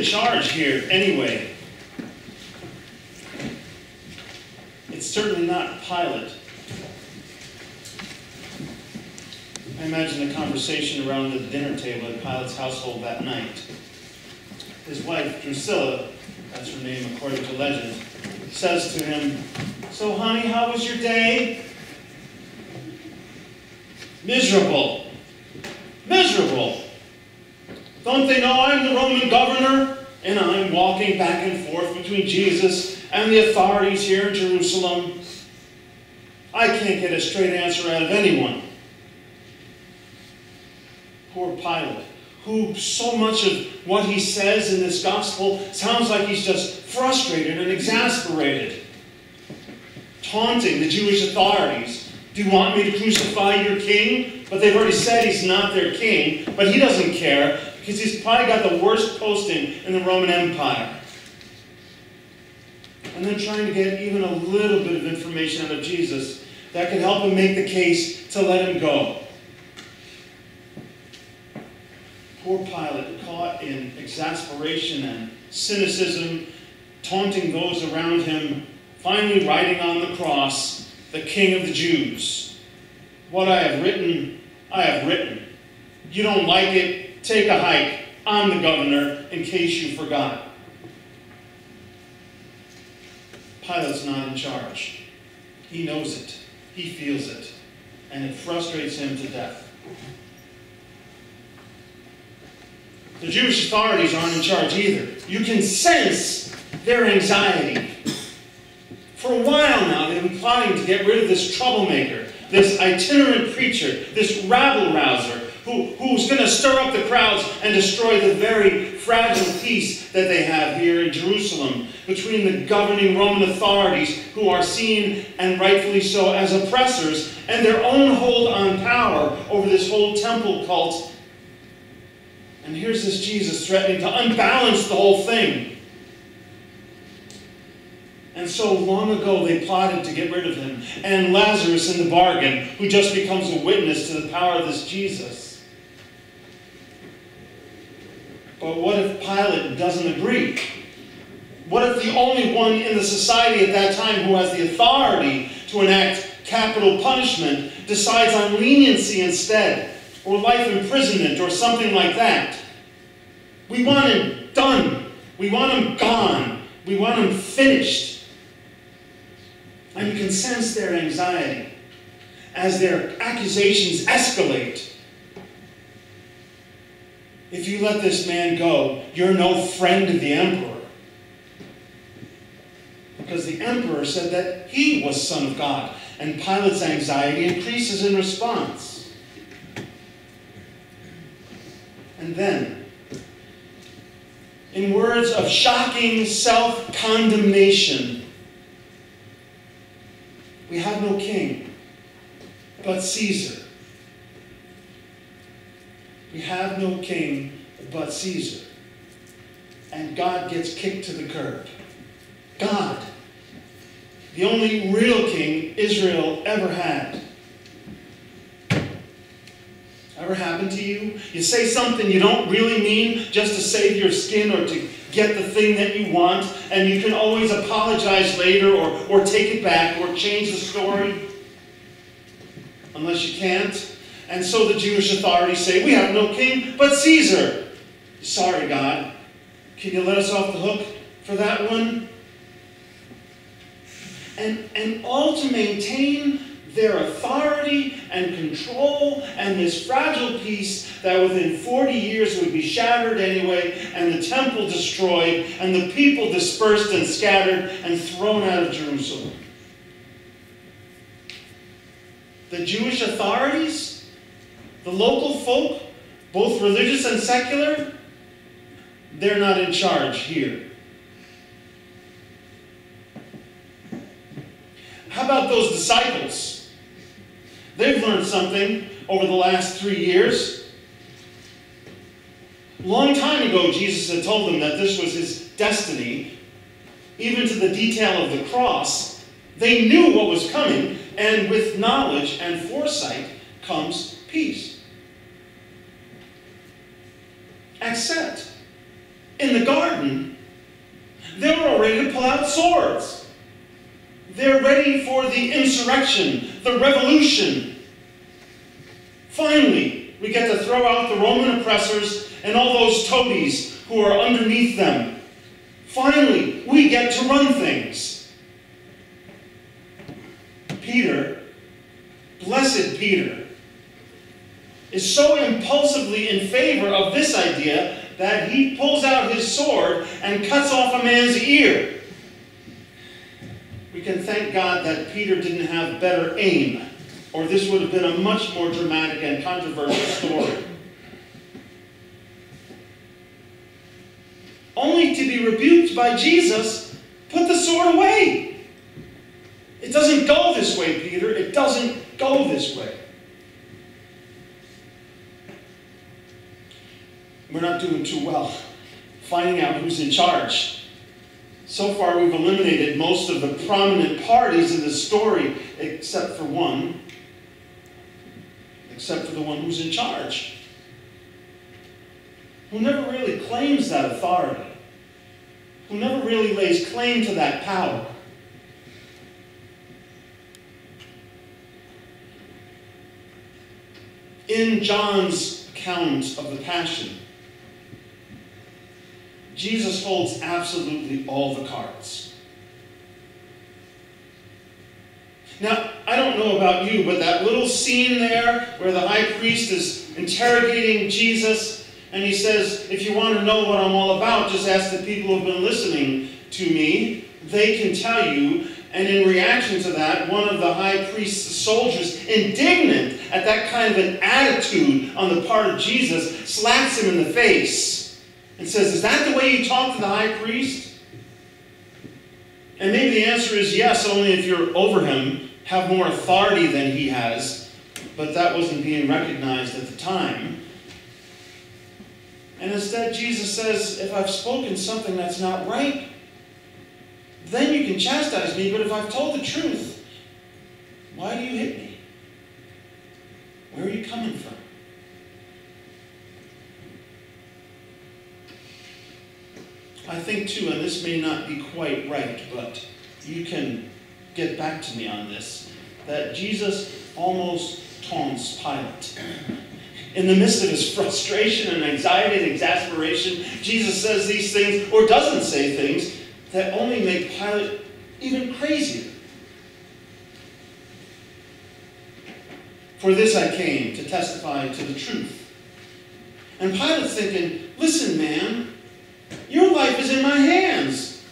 in charge here anyway? It's certainly not Pilate. I imagine the conversation around the dinner table at Pilate's household that night. His wife, Drusilla, that's her name according to legend, says to him, So, honey, how was your day? Miserable. Miserable. Don't they know I'm the Roman governor? And I'm walking back and forth between Jesus and the authorities here in Jerusalem. I can't get a straight answer out of anyone. Poor Pilate, who so much of what he says in this gospel sounds like he's just frustrated and exasperated, taunting the Jewish authorities. Do you want me to crucify your king? But they've already said he's not their king, but he doesn't care because he's probably got the worst posting in the Roman Empire. And then trying to get even a little bit of information out of Jesus that could help him make the case to let him go. Poor Pilate, caught in exasperation and cynicism, taunting those around him, finally writing on the cross, the King of the Jews. What I have written, I have written. You don't like it, take a hike. I'm the governor, in case you forgot. Pilate's not in charge. He knows it. He feels it. And it frustrates him to death. The Jewish authorities aren't in charge either. You can sense their anxiety. For a while now, they've been plotting to get rid of this troublemaker, this itinerant preacher, this rabble rouser, who, who's going to stir up the crowds and destroy the very fragile peace that they have here in Jerusalem between the governing Roman authorities, who are seen, and rightfully so, as oppressors, and their own hold on power over this whole temple cult and here's this Jesus threatening to unbalance the whole thing. And so long ago they plotted to get rid of him. And Lazarus in the bargain, who just becomes a witness to the power of this Jesus. But what if Pilate doesn't agree? What if the only one in the society at that time who has the authority to enact capital punishment decides on leniency instead? or life imprisonment or something like that. We want him done. We want him gone. We want him finished. And you can sense their anxiety as their accusations escalate. If you let this man go, you're no friend of the emperor. Because the emperor said that he was Son of God, and Pilate's anxiety increases in response. And then, in words of shocking self condemnation, we have no king but Caesar. We have no king but Caesar. And God gets kicked to the curb. God, the only real king Israel ever had. Ever happened to you? You say something you don't really mean just to save your skin or to get the thing that you want, and you can always apologize later or, or take it back or change the story. Unless you can't. And so the Jewish authorities say, We have no king but Caesar. Sorry, God. Can you let us off the hook for that one? And, and all to maintain their authority and control and this fragile peace that within 40 years would be shattered anyway, and the temple destroyed, and the people dispersed and scattered and thrown out of Jerusalem. The Jewish authorities, the local folk, both religious and secular, they're not in charge here. How about those disciples? They've learned something over the last three years. Long time ago, Jesus had told them that this was his destiny, even to the detail of the cross. They knew what was coming, and with knowledge and foresight comes peace. Accept. in the garden, they were all ready to pull out swords. They're ready for the insurrection, the revolution. Finally, we get to throw out the Roman oppressors and all those toadies who are underneath them. Finally, we get to run things. Peter, blessed Peter, is so impulsively in favor of this idea that he pulls out his sword and cuts off a man's ear. We can thank God that Peter didn't have better aim, or this would have been a much more dramatic and controversial story. Only to be rebuked by Jesus, put the sword away. It doesn't go this way, Peter. It doesn't go this way. We're not doing too well finding out who's in charge. So far, we've eliminated most of the prominent parties in the story, except for one, except for the one who's in charge, who never really claims that authority, who never really lays claim to that power. In John's account of the Passion, Jesus holds absolutely all the cards. Now, I don't know about you, but that little scene there where the high priest is interrogating Jesus and he says, If you want to know what I'm all about, just ask the people who've been listening to me. They can tell you. And in reaction to that, one of the high priest's soldiers, indignant at that kind of an attitude on the part of Jesus, slaps him in the face and says, Is that the way you talk to the high priest? And maybe the answer is yes, only if you're over him, have more authority than he has. But that wasn't being recognized at the time. And instead, Jesus says, If I've spoken something that's not right, then you can chastise me. But if I've told the truth, why do you hit me? Where are you coming from? I think too, and this may not be quite right, but you can get back to me on this, that Jesus almost taunts Pilate. In the midst of his frustration and anxiety and exasperation, Jesus says these things, or doesn't say things, that only make Pilate even crazier. For this I came, to testify to the truth. And Pilate's thinking, listen, man, in my hands.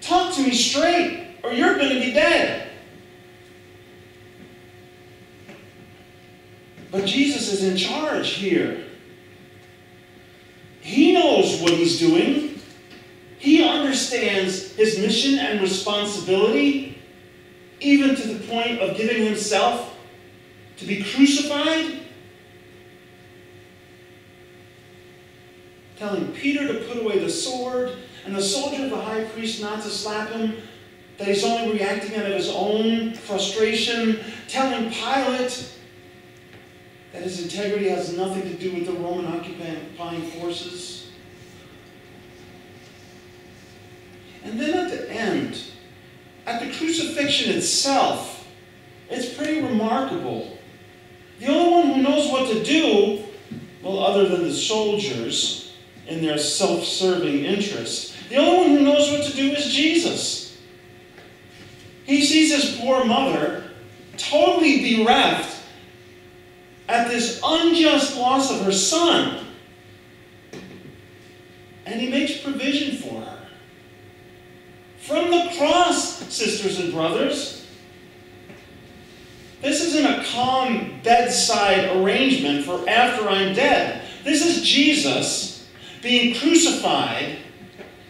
Talk to me straight, or you're going to be dead. But Jesus is in charge here. He knows what he's doing. He understands his mission and responsibility, even to the point of giving himself to be crucified. Telling Peter to put away the sword, and the soldier of the high priest not to slap him, that he's only reacting out of his own frustration, telling Pilate that his integrity has nothing to do with the Roman occupying forces. And then at the end, at the crucifixion itself, it's pretty remarkable. The only one who knows what to do, well, other than the soldiers, in their self serving interest. The only one who knows what to do is Jesus. He sees his poor mother totally bereft at this unjust loss of her son. And he makes provision for her. From the cross, sisters and brothers. This isn't a calm bedside arrangement for after I'm dead. This is Jesus being crucified,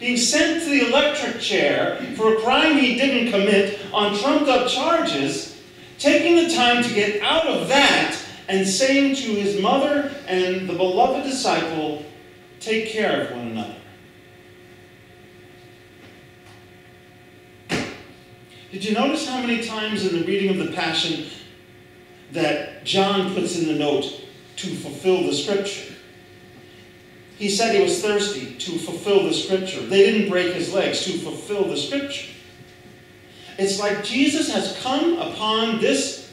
being sent to the electric chair for a crime he didn't commit on trumped up charges, taking the time to get out of that and saying to his mother and the beloved disciple, Take care of one another. Did you notice how many times in the reading of the Passion that John puts in the note to fulfill the scripture? He said he was thirsty to fulfill the scripture. They didn't break his legs to fulfill the scripture. It's like Jesus has come upon this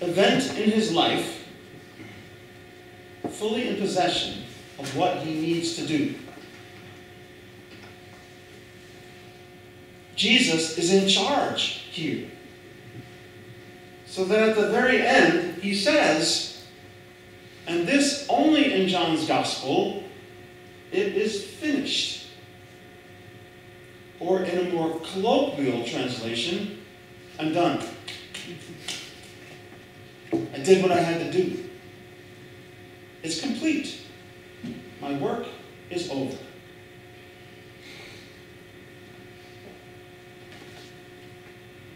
event in his life fully in possession of what he needs to do. Jesus is in charge here. So that at the very end, he says, and this only in John's Gospel, it is finished. Or in a more colloquial translation, I'm done. I did what I had to do. It's complete. My work is over.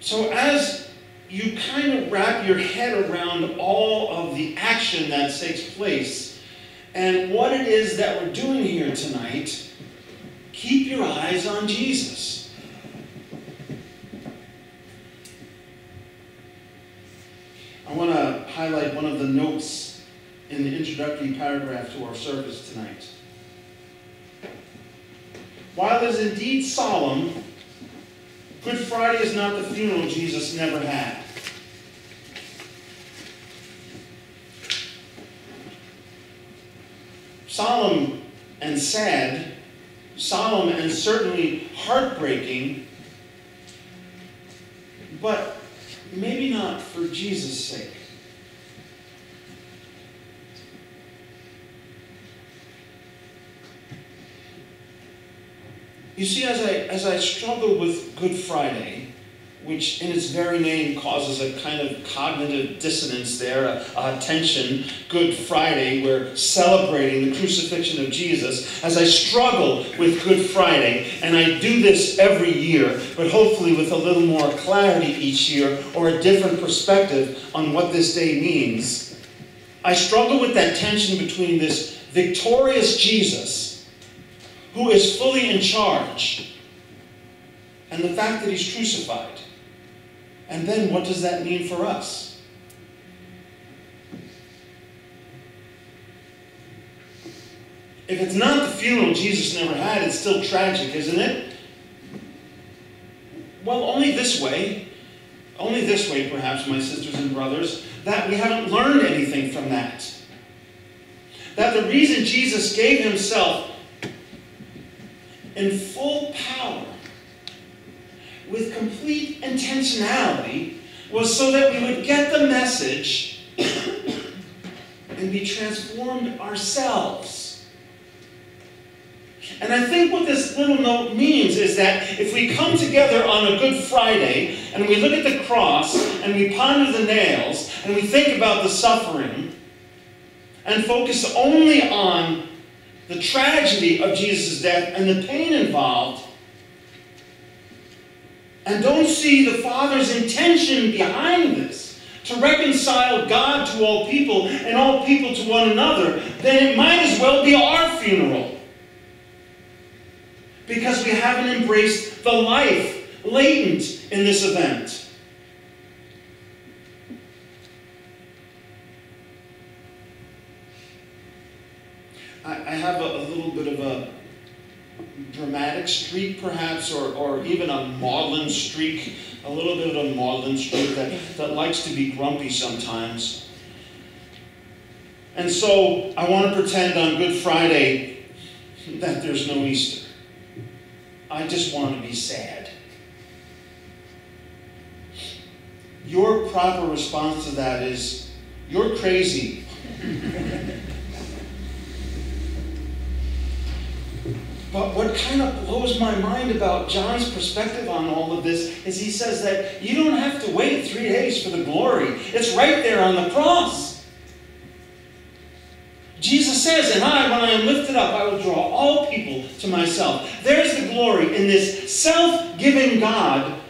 So, as you kind of wrap your head around all of the action that takes place and what it is that we're doing here tonight, keep your eyes on Jesus. I want to highlight one of the notes in the introductory paragraph to our service tonight. While it is indeed solemn, Good Friday is not the funeral Jesus never had. Solemn and sad, solemn and certainly heartbreaking, but maybe not for Jesus' sake. You see, as I, as I struggle with Good Friday, which in its very name causes a kind of cognitive dissonance there, a, a, tension. Good Friday, we're celebrating the crucifixion of Jesus. As I struggle with Good Friday, and I do this every year, but hopefully with a little more clarity each year or a different perspective on what this day means, I struggle with that tension between this victorious Jesus who is fully in charge, and the fact that he's crucified. And then what does that mean for us? If it's not the funeral Jesus never had, it's still tragic, isn't it? Well, only this way, only this way, perhaps, my sisters and brothers, that we haven't learned anything from that. That the reason Jesus gave himself in full power with complete intentionality was so that we would get the message and be transformed ourselves. And I think what this little note means is that if we come together on a Good Friday and we look at the cross and we ponder the nails and we think about the suffering and focus only on the tragedy of Jesus' death and the pain involved, and don't see the Father's intention behind this to reconcile God to all people and all people to one another, then it might as well be our funeral. Because we haven't embraced the life latent in this event. I, have a, a little bit of a dramatic streak, perhaps, or, or even a maudlin streak, a little bit of a maudlin streak that, that likes to be grumpy sometimes. And so I want to pretend on Good Friday that there's no Easter. I just want to be sad. Your proper response to that is, you're crazy. But what kind of blows my mind about John's perspective on all of this is he says that you don't have to wait three days for the glory. It's right there on the cross. Jesus says, And I, when I am lifted up, I will draw all people to myself. There's the glory in this self giving God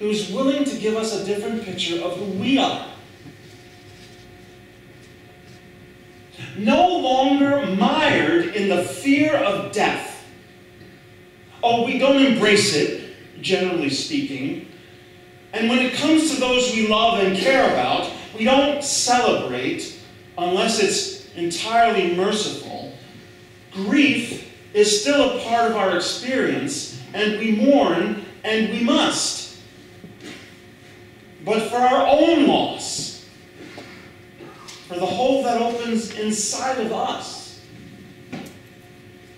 who's willing to give us a different picture of who we are. No longer mired in the fear of death. Oh, we don't embrace it, generally speaking. And when it comes to those we love and care about, we don't celebrate unless it's entirely merciful. Grief is still a part of our experience, and we mourn and we must. But for our own loss, for the hole that opens inside of us,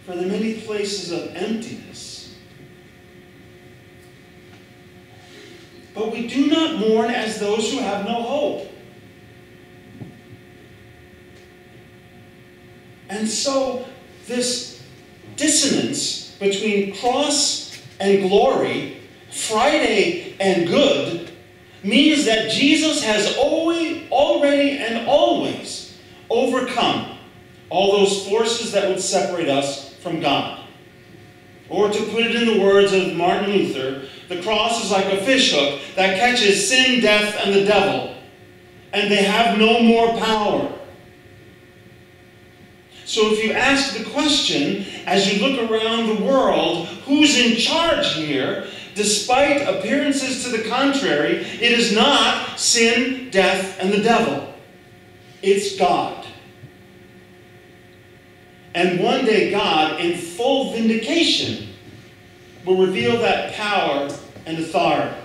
for the many places of emptiness. But we do not mourn as those who have no hope. And so, this dissonance between cross and glory, Friday and good, means that Jesus has always, already and always overcome all those forces that would separate us from God. Or to put it in the words of Martin Luther, the cross is like a fishhook that catches sin, death, and the devil, and they have no more power. So if you ask the question, as you look around the world, who's in charge here? Despite appearances to the contrary, it is not sin, death, and the devil. It's God. And one day, God, in full vindication, will reveal that power and authority.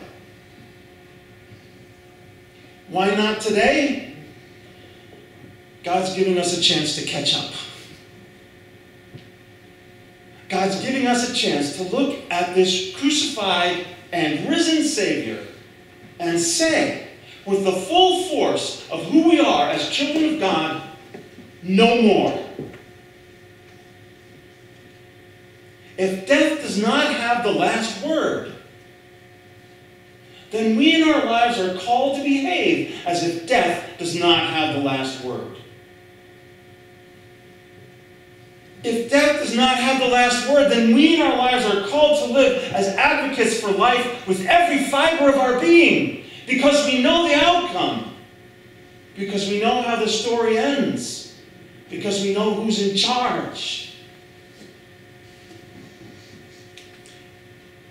Why not today? God's giving us a chance to catch up. God's giving us a chance to look at this crucified and risen Savior and say, with the full force of who we are as children of God, no more. If death does not have the last word, then we in our lives are called to behave as if death does not have the last word. If death does not have the last word, then we in our lives are called to live as advocates for life with every fiber of our being. Because we know the outcome, because we know how the story ends, because we know who's in charge.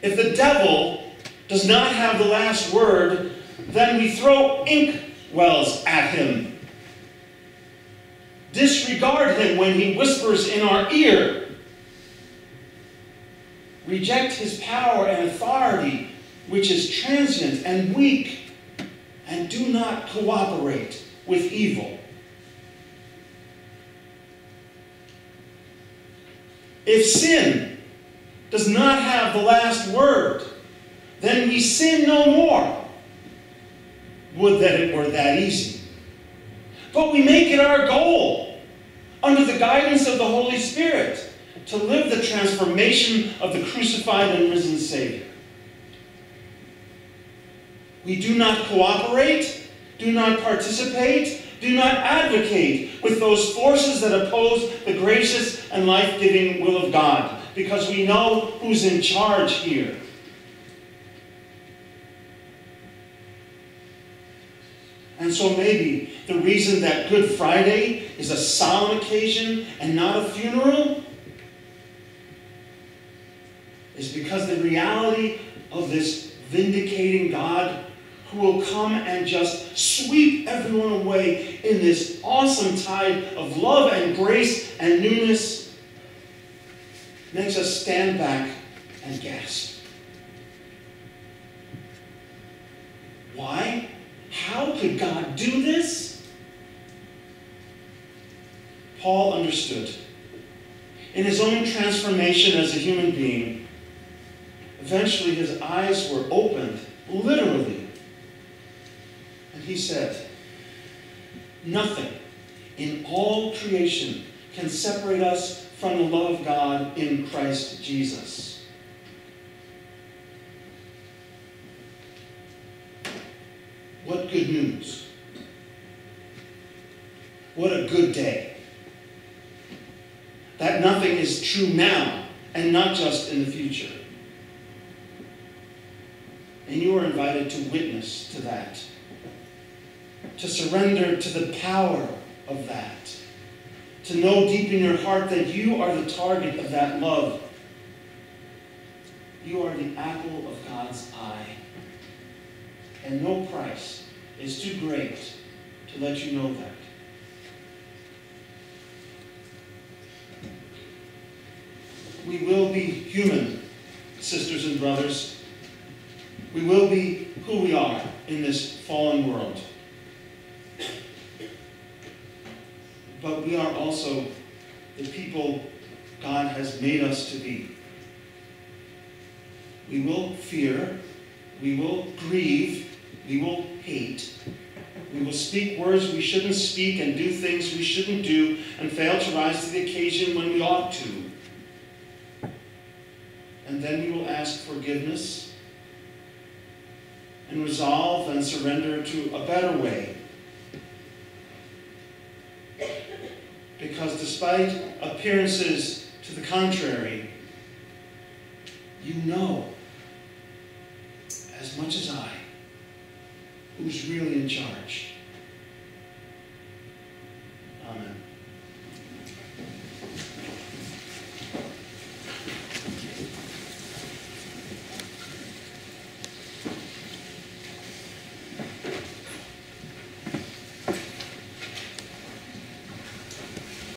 If the devil does not have the last word, then we throw ink wells at him Disregard him when he whispers in our ear. Reject his power and authority, which is transient and weak, and do not cooperate with evil. If sin does not have the last word, then we sin no more. Would that it were that easy. But we make it our goal, under the guidance of the Holy Spirit, to live the transformation of the crucified and risen Savior. We do not cooperate, do not participate, do not advocate with those forces that oppose the gracious and life giving will of God, because we know who's in charge here. And so maybe the reason that Good Friday is a solemn occasion and not a funeral is because the reality of this vindicating God who will come and just sweep everyone away in this awesome tide of love and grace and newness makes us stand back and gasp. Why? How could God do this? Paul understood. In his own transformation as a human being, eventually his eyes were opened, literally. And he said, Nothing in all creation can separate us from the love of God in Christ Jesus. What good news. What a good day. Nothing is true now and not just in the future. And you are invited to witness to that, to surrender to the power of that, to know deep in your heart that you are the target of that love. You are the apple of God's eye and no price is too great to let you know that. We will be human, sisters and brothers. We will be who we are in this fallen world. But we are also the people God has made us to be. We will fear, we will grieve, we will hate. We will speak words we shouldn't speak and do things we shouldn't do and fail to rise to the occasion when we ought to. And then we will ask forgiveness and resolve and surrender to a better way. Because despite appearances to the contrary, you know as much as I who's really in charge.